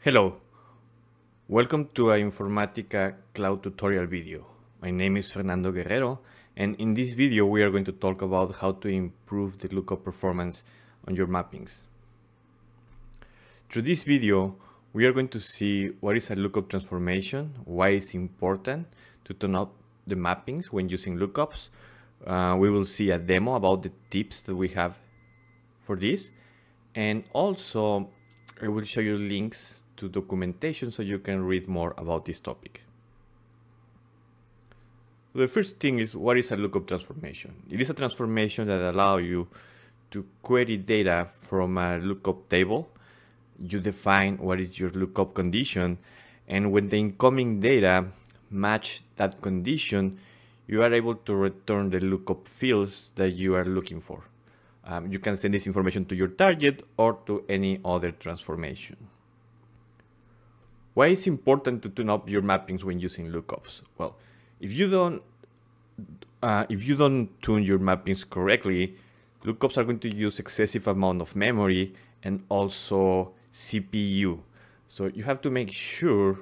Hello, welcome to a Informatica Cloud tutorial video. My name is Fernando Guerrero and in this video we are going to talk about how to improve the lookup performance on your mappings. Through this video we are going to see what is a lookup transformation, why it's important to turn up the mappings when using lookups. Uh, we will see a demo about the tips that we have for this and also I will show you links to documentation so you can read more about this topic. The first thing is what is a lookup transformation? It is a transformation that allows you to query data from a lookup table. You define what is your lookup condition and when the incoming data match that condition, you are able to return the lookup fields that you are looking for. Um, you can send this information to your target or to any other transformation. Why is it important to tune up your mappings when using lookups? Well, if you don't uh, if you don't tune your mappings correctly, lookups are going to use excessive amount of memory and also CPU. So you have to make sure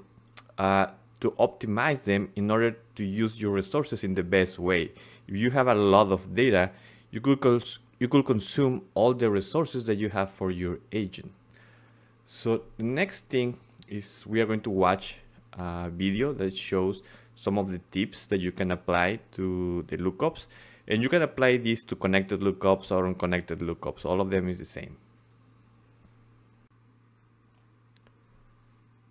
uh, to optimize them in order to use your resources in the best way. If you have a lot of data, you could you could consume all the resources that you have for your agent. So the next thing is we are going to watch a video that shows some of the tips that you can apply to the lookups. And you can apply this to connected lookups or unconnected lookups. All of them is the same.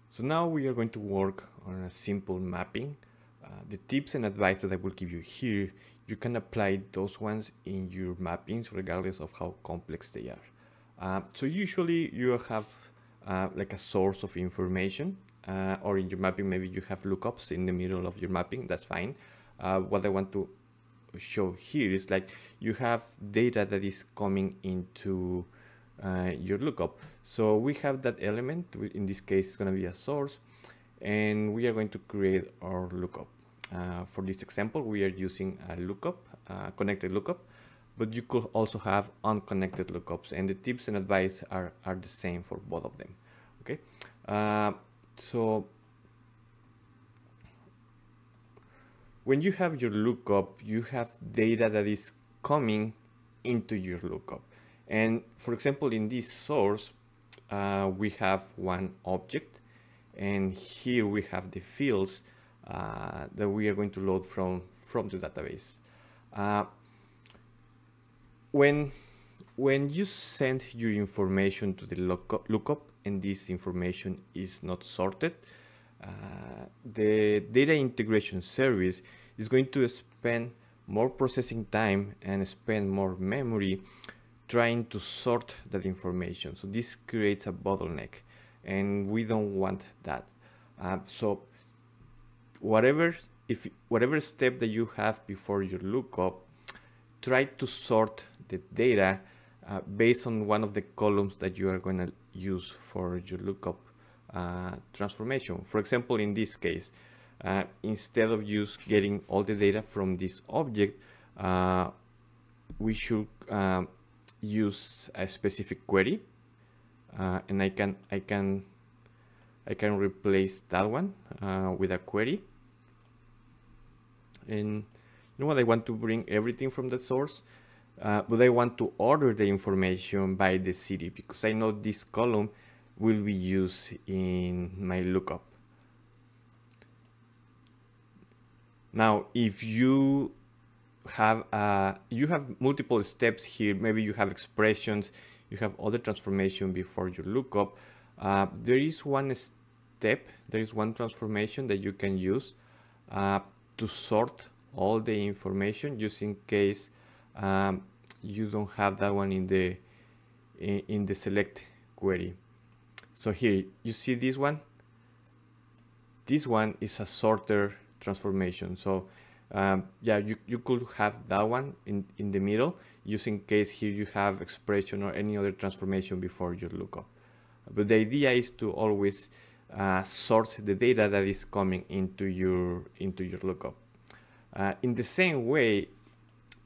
So now we are going to work on a simple mapping. Uh, the tips and advice that I will give you here you can apply those ones in your mappings regardless of how complex they are. Uh, so usually you have uh, like a source of information uh, or in your mapping maybe you have lookups in the middle of your mapping that's fine. Uh, what I want to show here is like you have data that is coming into uh, your lookup. So we have that element in this case it's going to be a source and we are going to create our lookup. Uh, for this example we are using a lookup connected lookup but you could also have unconnected lookups and the tips and advice are, are the same for both of them. Okay? Uh, so when you have your lookup you have data that is coming into your lookup. And for example in this source uh, we have one object and here we have the fields uh, that we are going to load from from the database. Uh, when when you send your information to the lookup, and this information is not sorted, uh, the data integration service is going to spend more processing time and spend more memory trying to sort that information. So this creates a bottleneck and we don't want that. Uh, so whatever if whatever step that you have before your lookup, try to sort the data uh, based on one of the columns that you are going to use for your lookup uh, transformation. For example, in this case, uh, instead of just getting all the data from this object, uh, we should um, use a specific query, uh, and I can I can I can replace that one uh, with a query. And you know what? I want to bring everything from the source uh, but I want to order the information by the city because I know this column will be used in my lookup. Now, if you have uh, you have multiple steps here, maybe you have expressions, you have other transformation before your lookup, uh, there is one step, there is one transformation that you can use uh, to sort all the information just in case um, you don't have that one in the in the select query. So here you see this one? This one is a sorter transformation. So um, yeah you, you could have that one in in the middle just in case here you have expression or any other transformation before your lookup but the idea is to always uh, sort the data that is coming into your into your lookup. Uh, in the same way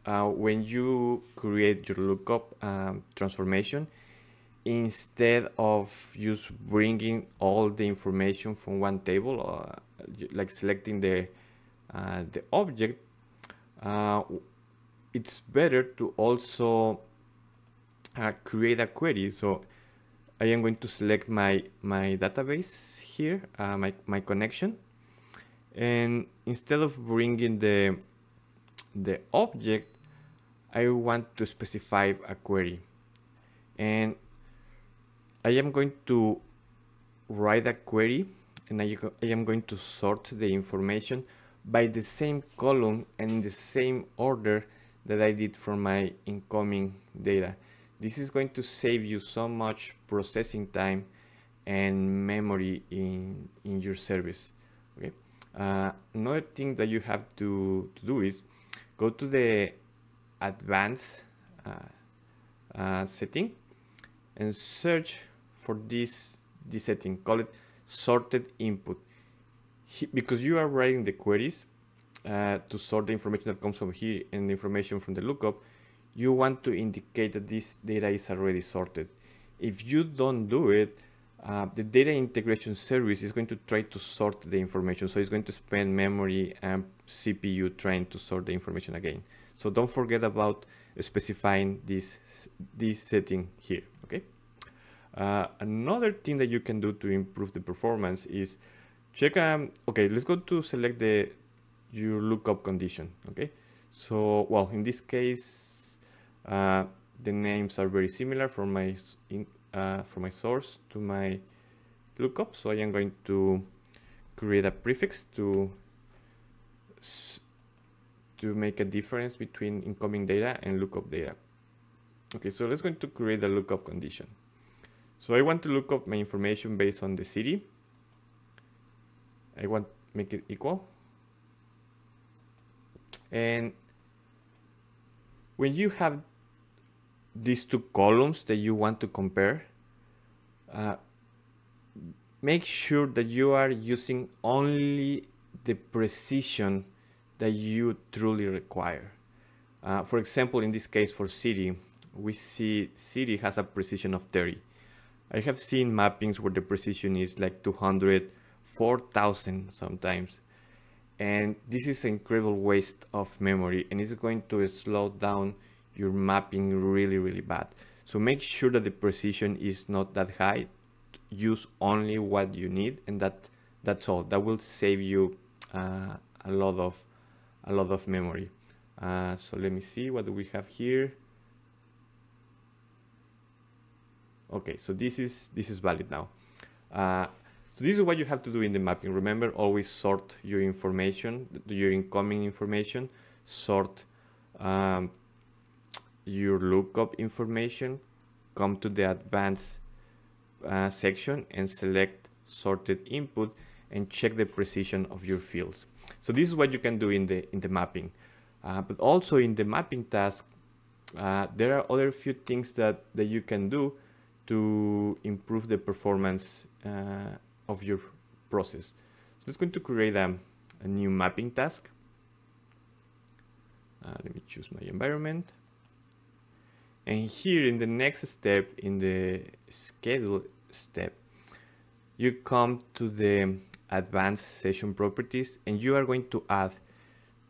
uh, when you create your lookup um, transformation, instead of just bringing all the information from one table, uh, like selecting the uh, the object, uh, it's better to also uh, create a query. So I am going to select my my database here, uh, my my connection, and instead of bringing the the object, I want to specify a query. And I am going to write a query and I, am going to sort the information by the same column and the same order that I did for my incoming data. This is going to save you so much processing time and memory in, in your service. Okay. Uh, another thing that you have to, to do is go to the advanced uh, uh, setting and search for this, this setting, call it sorted input. He, because you are writing the queries uh, to sort the information that comes from here and the information from the lookup, you want to indicate that this data is already sorted. If you don't do it, uh, the data integration service is going to try to sort the information. So it's going to spend memory and CPU trying to sort the information again. So don't forget about specifying this, this setting here, okay? Uh, another thing that you can do to improve the performance is check, um, okay, let's go to select the your lookup condition, okay? So, well, in this case, uh, the names are very similar from my, uh, from my source to my lookup. So I am going to create a prefix to to make a difference between incoming data and lookup data. Okay, so let's go to create a lookup condition. So I want to look up my information based on the city. I want make it equal. And when you have these two columns that you want to compare, uh, make sure that you are using only the precision that you truly require. Uh, for example, in this case for city, we see city has a precision of 30. I have seen mappings where the precision is like 200, 4000 sometimes. And this is an incredible waste of memory and it's going to slow down your mapping really, really bad. So make sure that the precision is not that high. Use only what you need and that that's all. That will save you uh, a lot of a lot of memory. Uh, so let me see what do we have here. Okay, so this is this is valid now. Uh, so this is what you have to do in the mapping. Remember, always sort your information, your incoming information, sort um, your lookup information, come to the advanced uh, section and select sorted input and check the precision of your fields. So this is what you can do in the in the mapping. Uh, but also in the mapping task, uh, there are other few things that, that you can do to improve the performance uh, of your process. So let's going to create a, a new mapping task. Uh, let me choose my environment. And here in the next step, in the schedule step, you come to the advanced session properties and you are going to add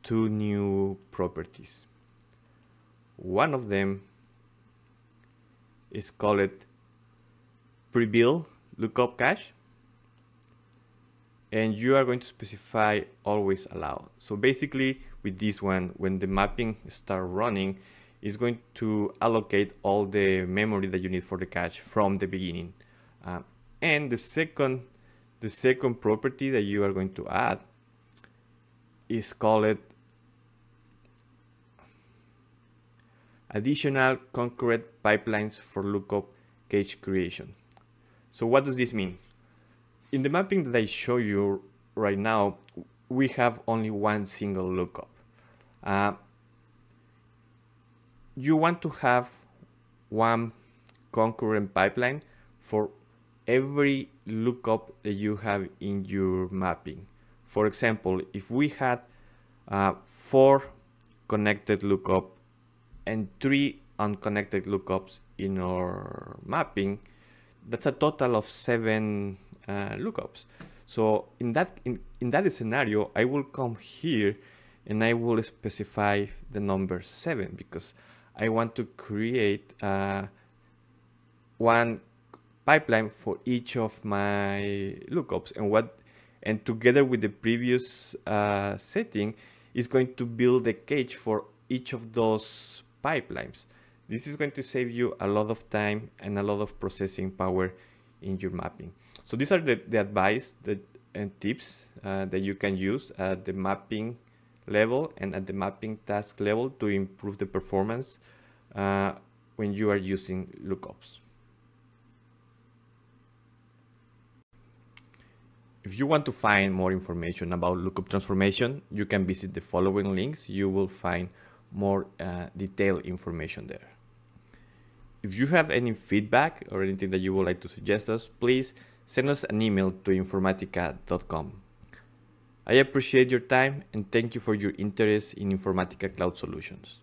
two new properties. One of them is called pre-build lookup cache and you are going to specify always allow. So basically with this one, when the mapping start running, it's going to allocate all the memory that you need for the cache from the beginning. Uh, and the second the second property that you are going to add is called additional concurrent pipelines for lookup cache creation. So what does this mean? In the mapping that I show you right now, we have only one single lookup. Uh, you want to have one concurrent pipeline for every lookup that you have in your mapping. For example, if we had uh, four connected lookup and three unconnected lookups in our mapping, that's a total of seven uh, lookups. So in that in, in that scenario, I will come here and I will specify the number seven because I want to create uh, one pipeline for each of my lookups and what and together with the previous uh, setting is going to build a cache for each of those pipelines. This is going to save you a lot of time and a lot of processing power in your mapping. So these are the, the advice that, and tips uh, that you can use at the mapping level and at the mapping task level to improve the performance uh, when you are using lookups. If you want to find more information about lookup transformation, you can visit the following links. You will find more uh, detailed information there. If you have any feedback or anything that you would like to suggest us, please send us an email to informatica.com. I appreciate your time and thank you for your interest in Informatica Cloud Solutions.